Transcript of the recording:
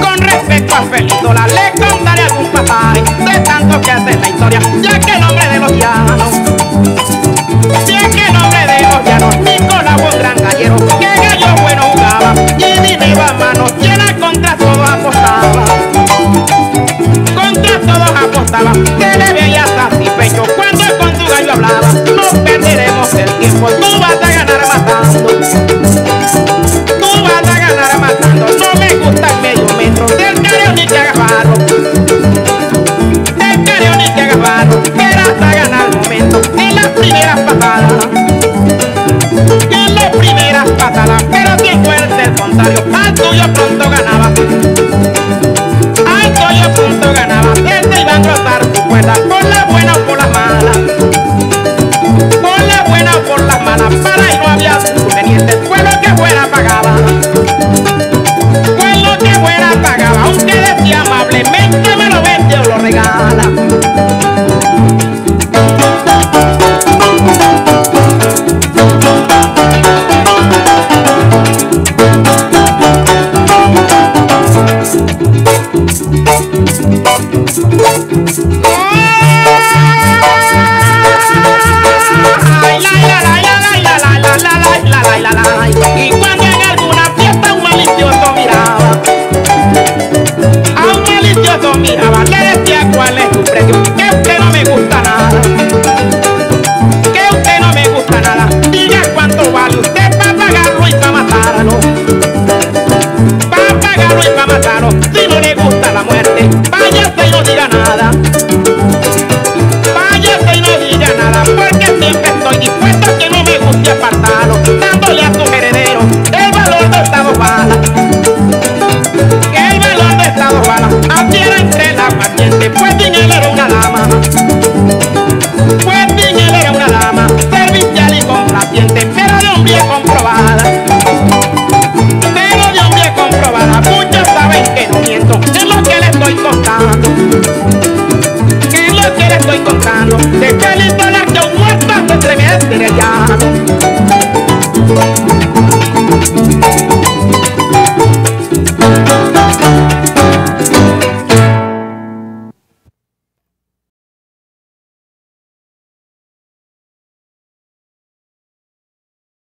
Con respecto a Felídola le contaré algún papá de tanto que hace la historia, ya que el nombre de los llanos. Foi uma dayanara matando Y cuando en alguna fiesta un malicioso miraba, a un malicioso miraba, le decía cuál es tu precio. Yeah.